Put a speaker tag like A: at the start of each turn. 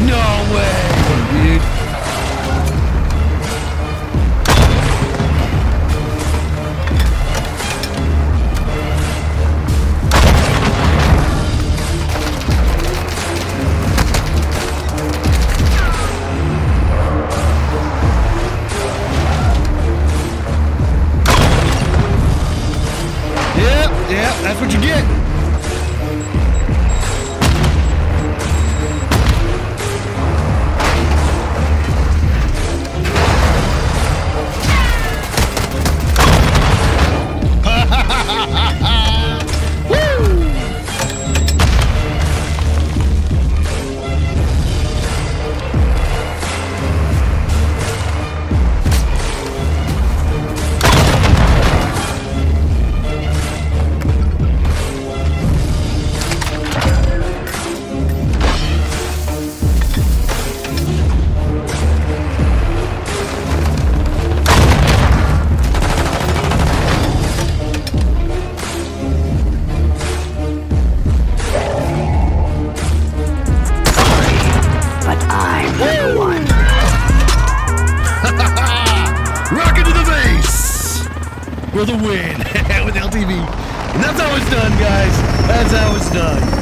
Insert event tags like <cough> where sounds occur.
A: No way, dude. Yep,
B: that's what you get. For the win <laughs> with LTV. And that's how it's done, guys. That's how it's done.